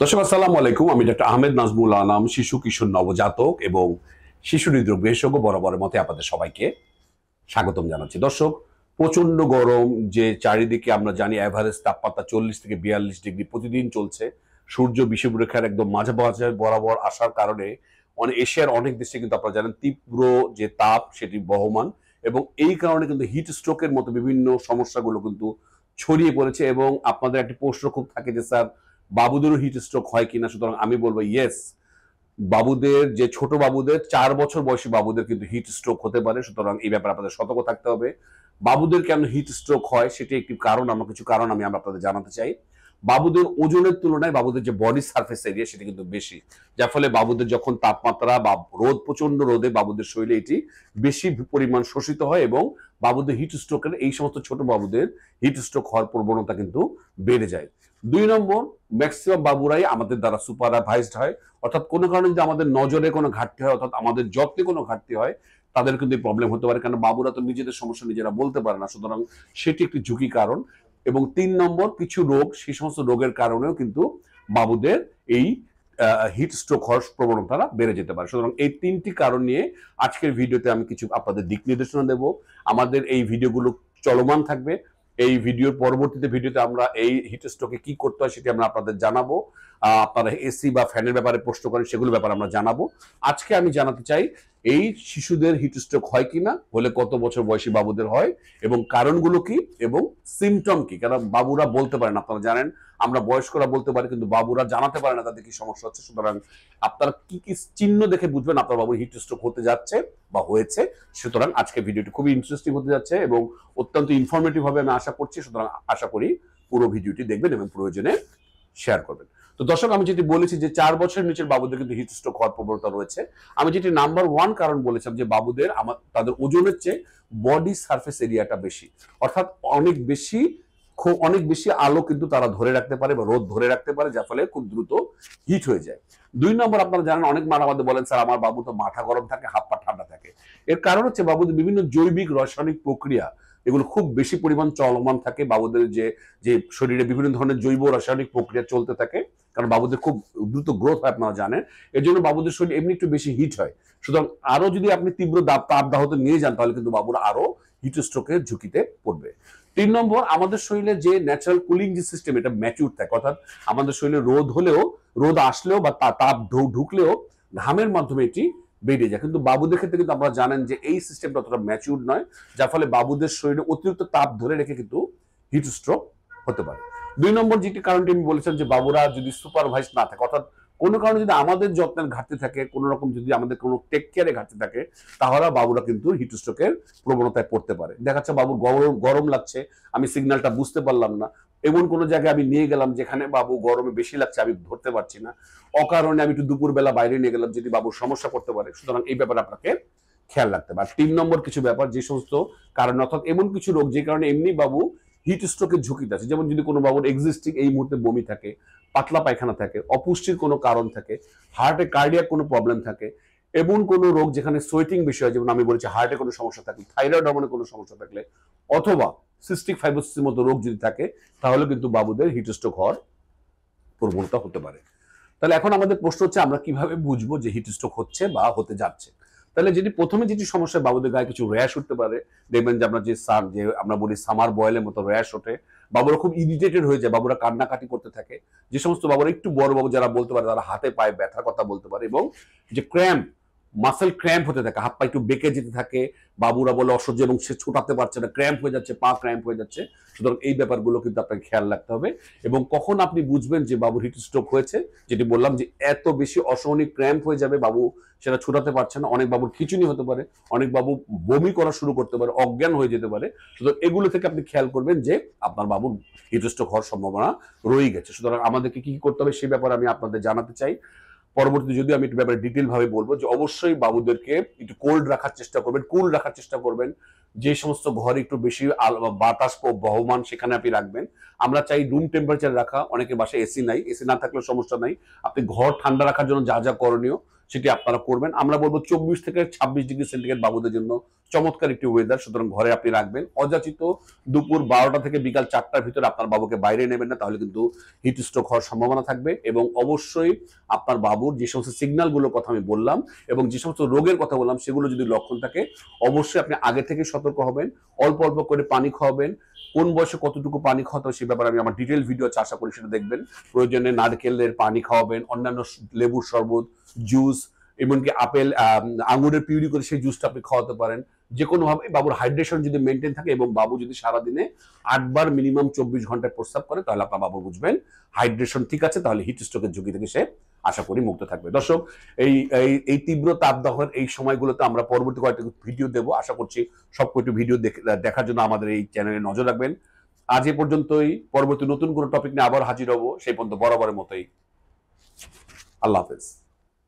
দর্শক, আসসালামু আলাইকুম। আমি ডক্টর আহমেদ নাজমুল আনাম, শিশু, কিশোর, নবজাতক এবং শিশু হৃদরোগ বিশেষজ্ঞ বরাবরের মতে আপনাদের সবাইকে স্বাগতম জানাচ্ছি। দর্শক প্রচণ্ড গরম, যে চারিদিকে আমরা জানি অ্যাভারেজ তাপমাত্রা চল্লিশ থেকে বিয়াল্লিশ ডিগ্রি প্রতিদিন চলছে। সূর্য বিষুবরেখার একদম মাঝে মাঝে বরাবর আসার কারণে অনেক এশিয়ার অনেক দেশে কিন্তু আপনারা জানেন তীব্র যে তাপ, সেটি বহমান এবং এই কারণে কিন্তু হিট স্ট্রোকের মতো বিভিন্ন সমস্যাগুলো কিন্তু ছড়িয়ে পড়েছে এবং আপনাদের একটি প্রশ্ন খুব থাকে যে, স্যার বাবুদেরও হিট স্ট্রোক হয় কিনা, সুতরাং আমি বলব ইয়েস বাবুদের, যে ছোট বাবুদের, চার বছর বয়সী বাবুদের কিন্তু হিট স্ট্রোক হতে পারে, সুতরাং এই ব্যাপারে আপনাদের সতর্ক থাকতে হবে। বাবুদের কেন হিট স্ট্রোক হয়, সেটি একটি কারণ আমরা কিছু কারণ আমি আপনাদের জানাতে চাই। বাবুদের ওজনের তুলনায় বাবুদের যে বডি সার্ফেস এরিয়া সেটা কিন্তু বেশি। যার ফলে বাবুদের যখন তাপমাত্রা বা রোদ প্রচণ্ড রোদে বাবুদের শরীরে এটি বেশি পরিমাণ শোষিত হয় এবং বাবুদের হিট স্ট্রোকের এই সমস্ত ছোট বাবুদের হিট স্ট্রোক হওয়ার প্রবণতা কিন্তু বেড়ে যায়। দুই নম্বর ম্যাক্সিমাম বাবুরাই আমাদের দ্বারা সুপারভাইজড হয়। অর্থাৎ কোনো কারণে যদি আমাদের নজরে কোনো ঘাটতি হয়, অর্থাৎ আমাদের যত্নে কোনো ঘাটতি হয়, তাদের কিন্তু প্রবলেম হতে পারে। কারণ বাবুরা তো নিজেদের সমস্যা নিজেরা বলতে পারে না। সুতরাং সেটি একটি ঝুঁকি কারণ। এবং তিন নম্বর কিছু রোগ, সেই সমস্ত রোগের কারণেও কিন্তু বাবুদের এই হিট স্ট্রোক হওয়ার প্রবণতা বেড়ে যেতে পারে। সুতরাং এই তিনটি কারণ নিয়ে আজকের ভিডিওতে আমি কিছু আপনাদের দিক নির্দেশনা দেব। আমাদের এই ভিডিওগুলো চলমান থাকবে। এই ভিডিওর পরবর্তীতে ভিডিওতে আমরা এই হিট স্ট্রোকে কি করতে হয় সেটি আমরা আপনাদের জানাব। আপনারা এসি বা ফ্যানের ব্যাপারে প্রশ্ন করেন, সেগুলো ব্যাপারে আমরা জানাব। আজকে আমি জানাতে চাই এই শিশুদের হিট স্ট্রোক হয় কিনা, হলে কত বছর বয়সী বাবুদের হয়, এবং কারণগুলো কি, এবং সিমটম কি? কারণ বাবুরা বলতে পারেন আপনারা জানেন, আমরা বয়স্করা বলতে পারি, কিন্তু বাবুরা জানাতে পারে না তাদের কি সমস্যা হচ্ছে, সুতরাং আপনারা কি কি চিহ্ন দেখে বুঝবেন আপনার বাবুর হিট স্ট্রোক হতে যাচ্ছে বা হয়েছে, সুতরাং আজকে ভিডিওটি খুবই ইন্টারেস্টিং হতে যাচ্ছে, এবং অত্যন্ত ইনফরমেটিভ হবে আমি আশা করছি, সুতরাং আশা করি পুরো ভিডিওটি দেখবেন এবং প্রয়োজনে শেয়ার করবেন। তো দর্শক, আমি যেটি বলেছি যে চার বছরের নিচের বাবুদের কিন্তু হিট স্ট্রোক প্রবণতা রয়েছে, আমি যেটি নাম্বার ওয়ান কারণ বলেছিলাম যে বাবুদের আমার, তাদের ওজনের চেয়ে বডি সারফেস এরিয়াটা বেশি। অর্থাৎ অনেক বেশি খুব অনেক বেশি আলো কিন্তু তারা ধরে রাখতে পারে বা রোদ ধরে রাখতে পারে, যার ফলে খুব দ্রুত হিট হয়ে যায়। দুই নম্বর আপনারা জানেন, অনেক মা আমাদের বলেন, স্যার, আমার বাবু তো মাথা গরম থাকে, হাত পা ঠান্ডা থাকে। এর কারণ হচ্ছে বাবুদের বিভিন্ন জৈবিক, রাসায়নিক প্রক্রিয়া এগুলো খুব বেশি পরিমাণ চলমান থাকে বাবুদের যে যে শরীরে বিভিন্ন ধরনের জৈব রাসায়নিক প্রক্রিয়া চলতে থাকে, কারণ বাবুদের খুব দ্রুত গ্রোথ হয় আপনারা জানেন, এর জন্য বাবুদের শরীর এমনি একটু বেশি হিট হয়। সুতরাং আরও যদি আপনি তীব্র দাব তাপদাহতে নিয়ে যান, তাহলে কিন্তু বাবুরা আরও হিট স্ট্রোকের ঝুঁকিতে পড়বে। তিন নম্বর, আমাদের শরীরে যে ন্যাচারাল কুলিং যে সিস্টেম এটা ম্যাচিউর থাকে, অর্থাৎ আমাদের শরীরে রোদ হলেও, রোদ আসলেও বা তাপ ঢুকলেও ঘামের মাধ্যমে এটি বেরিয়ে যায়। কিন্তু বাবুদের ক্ষেত্রে কিন্তু আপনারা জানেন যে এই সিস্টেমটা অতটা ম্যাচিউর নয়, যার ফলে বাবুদের শরীরে অতিরিক্ত তাপ ধরে রেখে কিন্তু হিট স্ট্রোক হতে পারে। দুই নম্বর যেটি কারণটি আমি বলেছিলাম যে বাবুরা যদি সুপারভাইজ না থাকে, অর্থাৎ কোনো কারণে যদি আমাদের যত্নের ঘাটতি থাকে, কোনো রকম যদি আমাদের কোনো টেক কেয়ারে ঘাটতি থাকে, তাহলে বাবুরা কিন্তু হিট স্ট্রোকের প্রবণতায় পড়তে পারে। দেখা যাচ্ছে বাবুর গরম গরম লাগছে, আমি সিগন্যালটা বুঝতে পারলাম না এমন কোনো জায়গায় আমি নিয়ে গেলাম যেখানে বাবু গরমে বেশি লাগছে, আমি ধরতে পারছি না। অকারণে আমি একটু দুপুরবেলা বাইরে নিয়ে গেলাম যেটি বাবুর সমস্যা করতে পারে। সুতরাং এই ব্যাপারে আপনাকে খেয়াল রাখতে আর তিন নম্বর কিছু ব্যাপার, যে সমস্ত কারণ, অর্থাৎ এমন কিছু রোগ যে কারণে এমনি বাবু হিট স্ট্রোকের ঝুঁকিতে আছে। যেমন যদি কোনো বাবুর এক্সিস্টিং এই মুহূর্তে বমি থাকে, পাতলা পায়খানা থাকে, অপুষ্টির কোনো কারণ থাকে হার্টে কার্ডিয়াক কোনো প্রবলেম থাকে, এমন কোনো রোগ যেখানে সোয়েটিং বিষয় যেমন আমি বলেছি হার্টে কোনো সমস্যা থাকে থাইরয়েড হরমোনে কোনো সমস্যা থাকলে, অথবা সিস্টিক ফাইব্রোসিসের মতো রোগ যদি থাকে, তাহলে কিন্তু বাবুদের হিট স্ট্রোক হওয়ার প্রবণতা হতে পারে। তাহলে এখন আমাদের প্রশ্ন হচ্ছে, আমরা কীভাবে বুঝব যে হিট স্ট্রোক হচ্ছে বা হতে যাচ্ছে? তাহলে যেটি, প্রথমে যেটি সমস্যা, বাবুদের গায়ে কিছু র্যাশ উঠতে পারে। দেখবেন যে আমরা যে সাম যে আমরা বলি সামার বয়েলের মতো র্যাশ ওঠে। বাবুরা খুব ইরিটেটেড হয়ে যায়, বাবুরা কান্নাকাটি করতে থাকে। যে সমস্ত বাবুরা, একটু বড় বাবু যারা বলতে পারে, তারা হাতে পায়ে ব্যথার কথা বলতে পারে এবং যে ক্র্যাম্প মাসেল ক্র্যাম্প হতে থাকে, হাত পা একটু বেঁকে যেতে থাকে, বাবুরা বলে অসহ্য এবং সে ছোটাতে পারছে না, ক্র্যাম্প হয়ে যাচ্ছে, পা ক্র্যাম্প হয়ে যাচ্ছে। সুতরাং এই ব্যাপারগুলো কিন্তু আপনাকে খেয়াল রাখতে হবে। এবং কখন আপনি বুঝবেন যে বাবুর হিট স্ট্রোক হয়েছে, যেটি বললাম যে এত বেশি অসহনীয় ক্র্যাম্প হয়ে যাবে, বাবু সেটা ছোটাতে পারছে না, অনেক বাবুর খিচুনি হতে পারে, অনেক বাবু বমি করা শুরু করতে পারে, অজ্ঞান হয়ে যেতে পারে। সুতরাং এগুলো থেকে আপনি খেয়াল করবেন যে আপনার বাবুর হিট স্ট্রোক হওয়ার সম্ভাবনা রয়ে গেছে। সুতরাং আমাদেরকে কি কি করতে হবে সেই ব্যাপারে আমি আপনাদের জানাতে চাই। পরবর্তী যদি আমি একটু ব্যাপারে ডিটেল ভাবে বলব যে অবশ্যই বাবুদেরকে একটু কোল্ড রাখার চেষ্টা করবেন কুল রাখার চেষ্টা করবেন। যে সমস্ত ঘর একটু বেশি বাতাস বহমান সেখানে আপনি রাখবেন। আমরা চাই রুম টেম্পারেচার রাখা অনেকে বাসায় এসি নাই এসি না থাকলে সমস্যা নাই। আপনি ঘর ঠান্ডা রাখার জন্য যা যা করণীয় সেটি আপনারা করবেন। আমরা বলব চব্বিশ থেকে ছাব্বিশ ডিগ্রি সেন্টিগ্রেড বাবুদের জন্য চমৎকার একটি ওয়েদার সুতরাং ঘরে আপনি রাখবেন। অযাচিত দুপুর বারোটা থেকে বিকাল চারটার ভিতরে আপনার বাবুকে বাইরে নেবেন না, তাহলে কিন্তু হিট স্ট্রোক হওয়ার সম্ভাবনা থাকবে এবং অবশ্যই আপনার বাবুর যে সমস্ত সিগন্যালগুলোর কথা আমি বললাম এবং যে সমস্ত রোগের কথা বললাম, সেগুলো যদি লক্ষণ থাকে, অবশ্যই আপনি আগে থেকে সতর্ক হবেন, অল্প অল্প করে পানি খাওয়াবেন কোন বয়সে কতটুকু পানি খাওয়াতে সে ব্যাপারে আমি আমার ডিটেল ভিডিও আছে, আশা করি সেটা দেখবেন। প্রয়োজনে নারকেলের পানি খাওয়াবেন, অন্যান্য লেবুর শরবত জুস এমনকি আপেল আঙুরের পিউরি করে সেই জুসটা আপনি খাওয়াতে পারেন। যে কোনোভাবে বাবুর হাইড্রেশন যদি মেনটেন থাকে এবং বাবু যদি সারাদিনে আটবার মিনিমাম চব্বিশ ঘন্টায় প্রস্তাব করে, তাহলে আপনার বাবু বুঝবেন হাইড্রেশন ঠিক আছে, তাহলে হিট স্ট্রোকের ঝুঁকি থেকে সে আশা করি মুক্ত থাকবে। দর্শক, এই এই তীব্র তাপদাহর এই সময়গুলোতে আমরা পরবর্তী কয়েকটি ভিডিও দেবো। আশা করছি সব কয়েকটি ভিডিও দেখ- দেখার জন্য আমাদের এই চ্যানেলে নজর রাখবেন। আজ এ পর্যন্তই। পরবর্তী নতুন কোনো টপিক নিয়ে আবার হাজির হব। সেই পর্যন্ত বরাবরের মতোই। আল্লাহ হাফেজ।